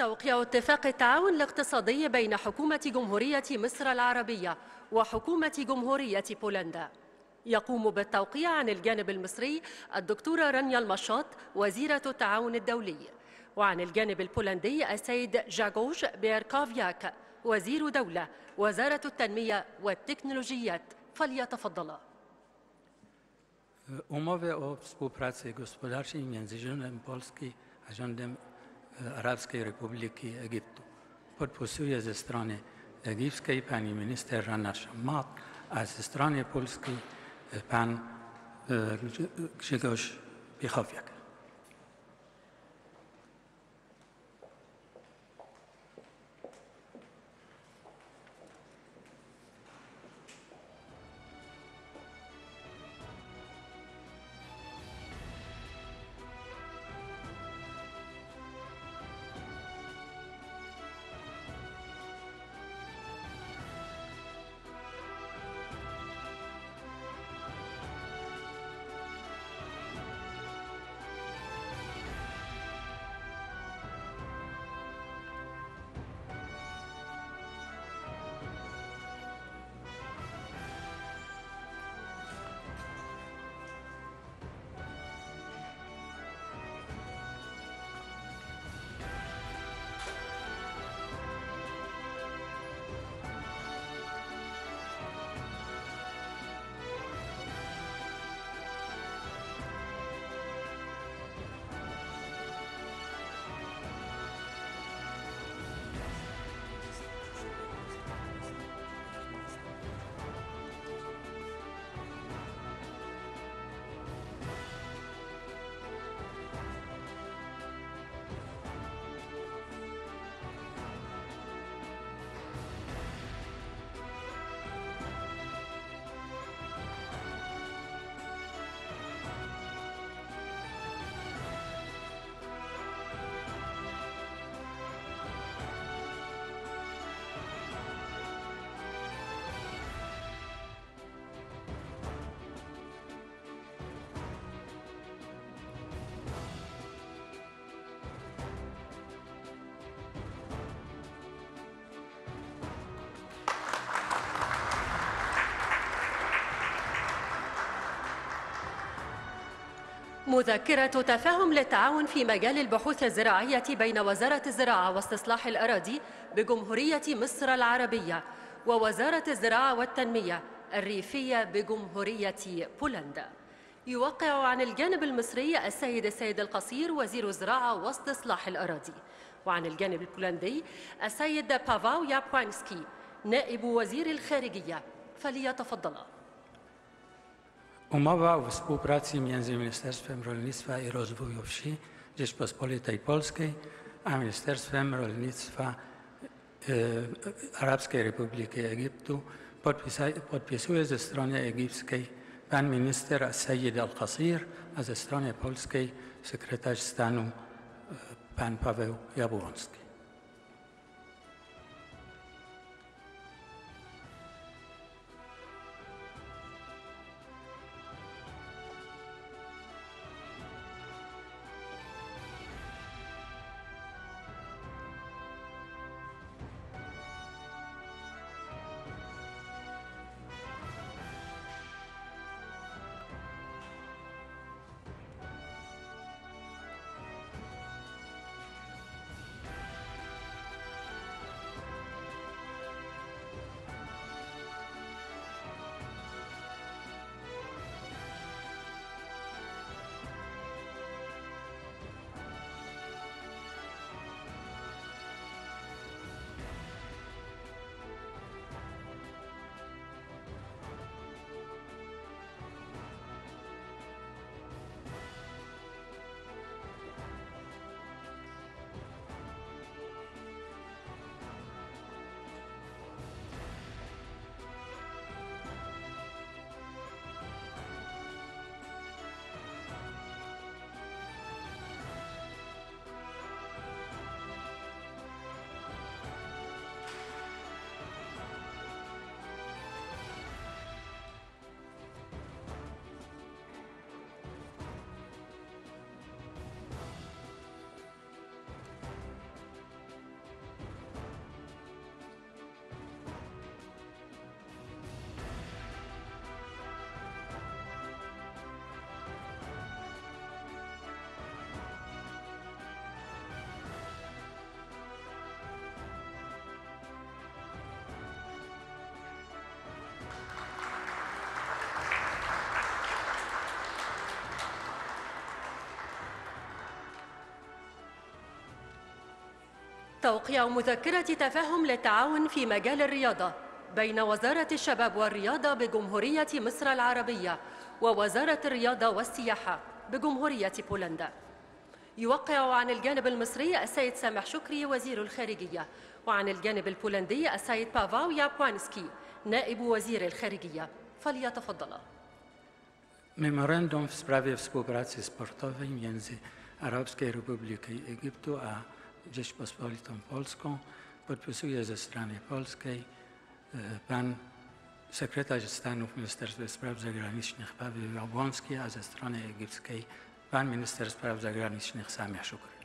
توقيع اتفاق التعاون الاقتصادي بين حكومة جمهورية مصر العربية وحكومة جمهورية بولندا. يقوم بالتوقيع عن الجانب المصري الدكتورة رانيا المشاط وزيرة التعاون الدولي. وعن الجانب البولندي السيد جاغوش بيركافياك وزير دولة وزارة التنمية والتكنولوجيات. فليتفضل Umowy o współpracy gospodarczej między rządem Polski a rządem Arabskiej Republiki Egiptu podpisuje ze strony egipskiej pani minister Rana Shammat, a ze strony polskiej pan e, Grzegorz Piechowiak. مذكرة تفاهم للتعاون في مجال البحوث الزراعية بين وزارة الزراعة واستصلاح الأراضي بجمهورية مصر العربية ووزارة الزراعة والتنمية الريفية بجمهورية بولندا. يوقع عن الجانب المصري السيد السيد القصير وزير الزراعة واستصلاح الأراضي. وعن الجانب البولندي السيد بافاو يابوانسكي نائب وزير الخارجية. فليتفضل Umowa o współpracy między Ministerstwem Rolnictwa i Rozwoju Wsi Rzeczpospolitej Polskiej a Ministerstwem Rolnictwa e, Arabskiej Republiki Egiptu podpisuje ze strony egipskiej pan minister Sayyid Al-Qasir, a ze strony polskiej sekretarz stanu e, pan Paweł Jabłoński. توقيع مذكرة تفاهم للتعاون في مجال الرياضة بين وزارة الشباب والرياضة بجمهورية مصر العربية ووزارة الرياضة والسياحة بجمهورية بولندا. يوقع عن الجانب المصري السيد سامح شكري وزير الخارجية وعن الجانب البولندي السيد بافاو يابوانسكي نائب وزير الخارجية. فليتفضل. Memorandum w sprawie współpracy sportowej między Arabskiej Republiką Egiptu Rzeczpospolitą Polską podpisuje ze strony polskiej e, pan sekretarz stanu w Ministerstwie Spraw Zagranicznych Paweł Jabłoński, a ze strony egipskiej pan minister spraw zagranicznych Samia Szukry.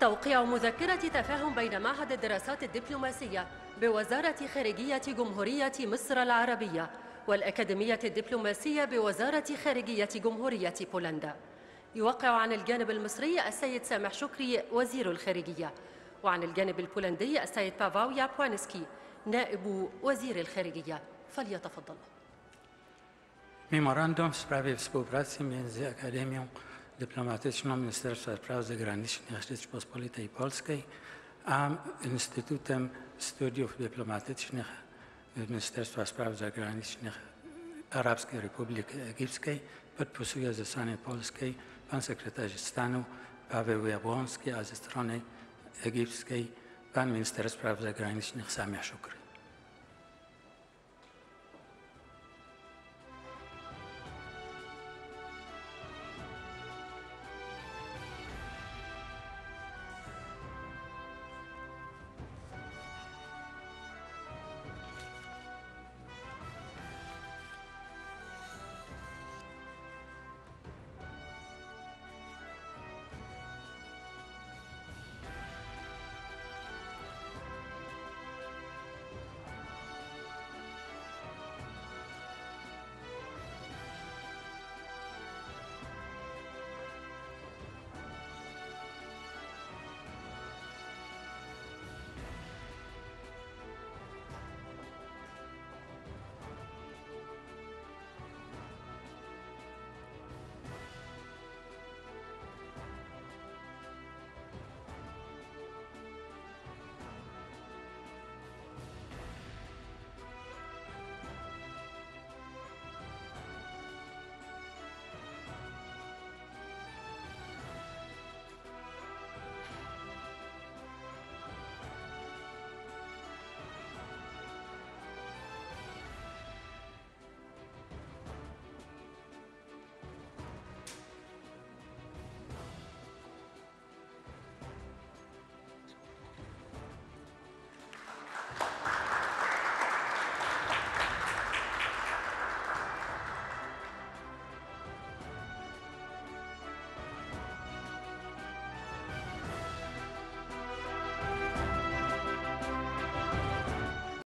توقيع مذكرة تفاهم بين معهد الدراسات الدبلوماسية بوزارة خارجية جمهورية مصر العربية والأكاديمية الدبلوماسية بوزارة خارجية جمهورية بولندا. يوقع عن الجانب المصري السيد سامح شكري وزير الخارجية. وعن الجانب البولندي السيد بافاو يابوانسكي نائب وزير الخارجية. فليتفضل. Memorandum sprawie współpracy między Akademią Dyplomatyczną Ministerstwa Spraw Zagranicznych Rzeczypospolitej Polskiej a Instytutem Studiów Dyplomatycznych Ministerstwa Spraw Zagranicznych Arabskiej Republiki Egipskiej podpisuje ze strony polskiej pan sekretarz stanu Paweł Jabłoński, a ze strony egipskiej pan minister spraw zagranicznych Samia Szukry.